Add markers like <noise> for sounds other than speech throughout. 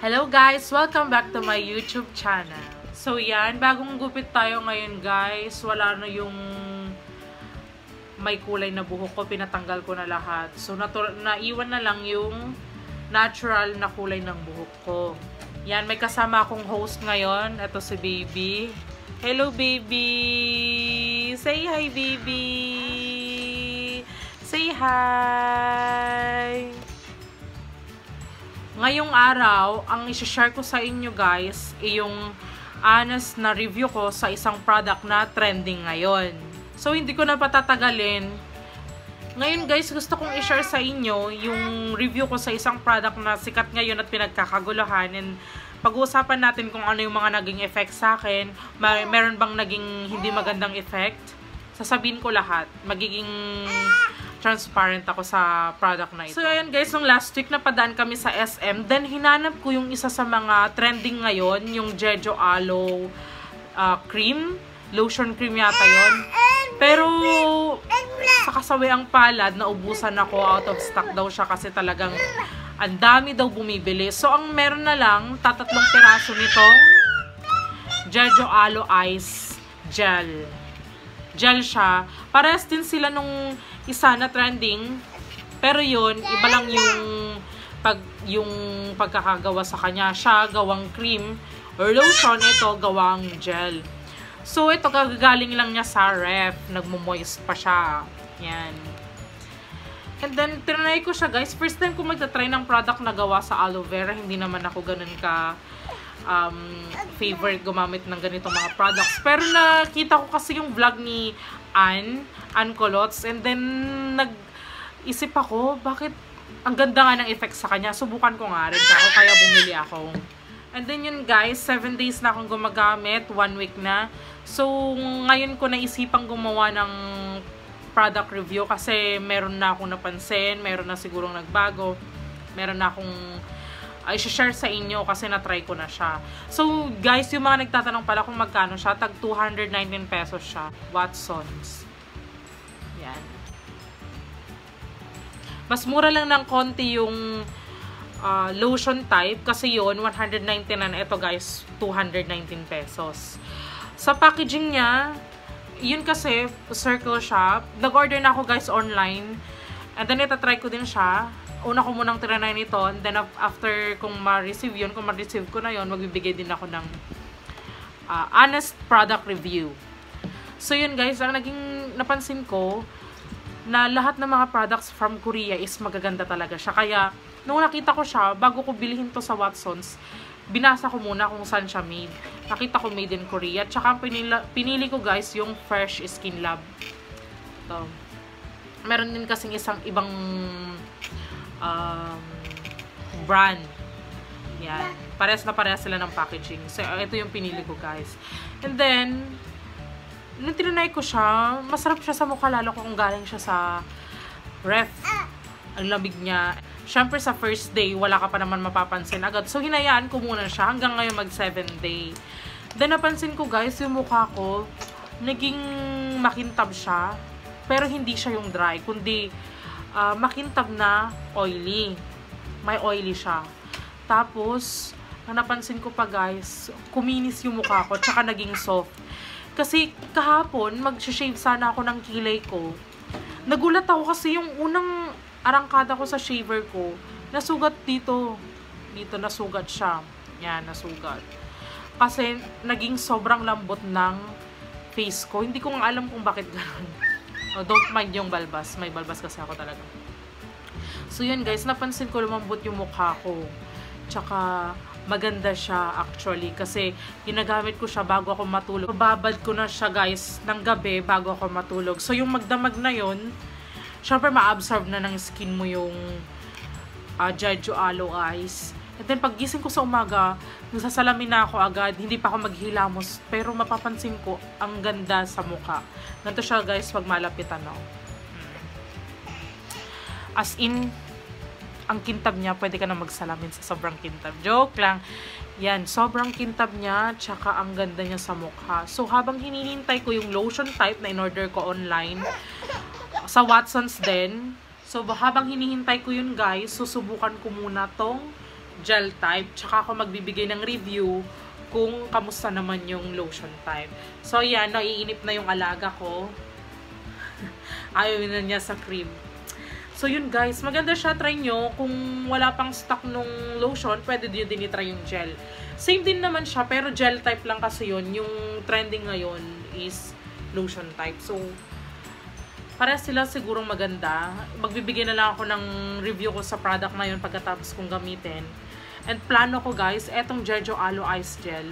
Hello guys! Welcome back to my YouTube channel. So yan, bagong gupit tayo ngayon guys. Wala na yung may kulay na buhok ko. Pinatanggal ko na lahat. So naiwan na lang yung natural na kulay ng buhok ko. Yan, may kasama akong host ngayon. Ito si Baby. Hello baby! Say hi baby! Say hi! Ngayong araw, ang isi-share ko sa inyo guys, yung honest na review ko sa isang product na trending ngayon. So, hindi ko na patatagalin. Ngayon guys, gusto kong i-share sa inyo yung review ko sa isang product na sikat ngayon at pinagkakaguluhan and pag-uusapan natin kung ano yung mga naging effect sa akin, Mer meron bang naging hindi magandang effect, sasabihin ko lahat. Magiging transparent ako sa product na ito. So, ayan guys, nung last week napadaan kami sa SM, then hinanap ko yung isa sa mga trending ngayon, yung Jejo Aloe uh, cream. Lotion cream yata yon. Pero, sa kasawiang palad, naubusan ako, out of stock daw siya kasi talagang ang dami daw bumibili. So, ang meron na lang, tatatlong piraso nitong Jejo Aloe Ice Gel. Gel siya. Parehas din sila nung isa na trending. Pero yun, iba lang yung pag yung pagkakagawa sa kanya. Siya gawang cream or lotion, ito gawang gel. So, ito gagaling lang niya sa ref. Nagmo-moist pa siya. Yan. And then, tinry ko siya guys. First time ko magta-try ng product na gawa sa aloe vera. Hindi naman ako ganun ka um, favorite gumamit ng ganitong mga products. Pero nakita ko kasi yung vlog ni Ann, Ann Colots, and then nag-isip ako, bakit ang ganda nga ng effect sa kanya. Subukan ko nga rin ako, kaya bumili ako. And then yun guys, 7 days na akong gumagamit, 1 week na. So, ngayon ko naisipang gumawa ng product review kasi meron na akong napansin, meron na sigurong nagbago, meron na akong ay share sa inyo kasi na-try ko na siya. So, guys, yung mga nagtatanong pala kung magkano siya, tag 219 pesos siya. Watsons. Yan. Mas mura lang ng konti yung uh, lotion type kasi yon 199 ito guys 219 pesos sa packaging niya yun kasi circle shop nag-order na ako guys online and then ita-try ko din siya una ko munang trinay nito, and then after kung ma-receive yun, kung ma-receive ko na yun, magbibigay din ako ng uh, honest product review. So yun guys, ang naging napansin ko, na lahat ng mga products from Korea is magaganda talaga siya. Kaya, nung nakita ko siya, bago ko bilhin to sa Watsons, binasa ko muna kung saan siya made. Nakita ko made in Korea. Tsaka pinili, pinili ko guys yung Fresh Skin Lab. Ito. Meron din kasing isang ibang um, brand. Yan. Parehas na parehas sila ng packaging. So, ito yung pinili ko, guys. And then, nung tinanay ko siya, masarap siya sa mukha, lalo kung galing siya sa ref. Ang lamig niya. Siyempre, sa first day, wala ka pa naman mapapansin agad. So, hinayaan ko muna siya hanggang ngayon mag 7 day. Then, napansin ko, guys, yung mukha ko, naging makintab siya. Pero hindi siya yung dry, kundi uh, makintab na oily. May oily siya. Tapos, ang napansin ko pa guys, kuminis yung mukha ko, tsaka naging soft. Kasi kahapon, mag-shave sana ako ng kilay ko. Nagulat ako kasi yung unang arangkada ko sa shaver ko, nasugat dito. Dito nasugat siya. Yan, nasugat. Kasi naging sobrang lambot ng face ko. Hindi ko nga alam kung bakit gano'n. Oh, don't mind yung balbas. May balbas kasi ako talaga. So, yun guys. Napansin ko lumambot yung mukha ko. Tsaka, maganda siya actually. Kasi, ginagamit ko siya bago ako matulog. Babad ko na siya guys ng gabi bago ako matulog. So, yung magdamag na yun, syempre ma-absorb na ng skin mo yung uh, Jeju Aloe Eyes. And then, pag gising ko sa umaga, nasasalamin na ako agad. Hindi pa ako maghilamos. Pero mapapansin ko, ang ganda sa mukha. Ganito siya, guys, pag malapitan ako. As in, ang kintab niya, pwede ka na magsalamin sa sobrang kintab. Joke lang. Yan, sobrang kintab niya, tsaka ang ganda niya sa mukha. So, habang hinihintay ko yung lotion type na in-order ko online, sa Watsons din, so habang hinihintay ko yun guys, susubukan ko muna tong gel type. Tsaka ako magbibigay ng review kung kamusta naman yung lotion type. So, yan, naiinip na yung alaga ko. <laughs> Ayaw na niya sa cream. So, yun guys. Maganda siya. Try nyo. Kung wala pang stock nung lotion, pwede din din i-try yung gel. Same din naman siya, pero gel type lang kasi yun. Yung trending ngayon is lotion type. So, para sila sigurong maganda. Magbibigay na lang ako ng review ko sa product na yun pagkatapos kong gamitin. And plano ko guys, etong Jejo Aloe Ice Gel.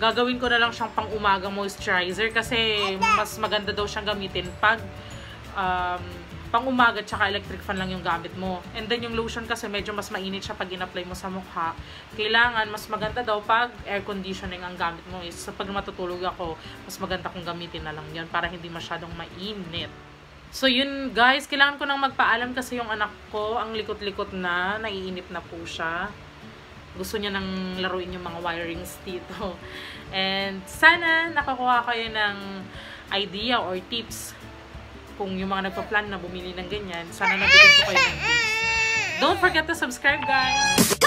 Gagawin ko na lang siyang pang umaga moisturizer kasi mas maganda daw siyang gamitin pag um, pang umaga tsaka electric fan lang yung gamit mo. And then yung lotion kasi medyo mas mainit siya pag in-apply mo sa mukha. Kailangan mas maganda daw pag air conditioning ang gamit mo. Is, so pag matutulog ako, mas maganda kong gamitin na lang yun para hindi masyadong mainit. So yun guys, kailangan ko nang magpaalam kasi yung anak ko, ang likot-likot na, naiinip na po siya. Gusto niya nang laruin yung mga wirings dito. <laughs> And sana nakakuha kayo ng idea or tips kung yung mga nagpa-plan na bumili ng ganyan. Sana nabigyan ko kayo ng tips. Don't forget to subscribe guys!